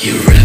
You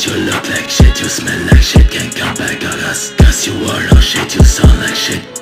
shit, you look like shit You smell like shit, can't come back on us Cause you are on shit, you sound like shit.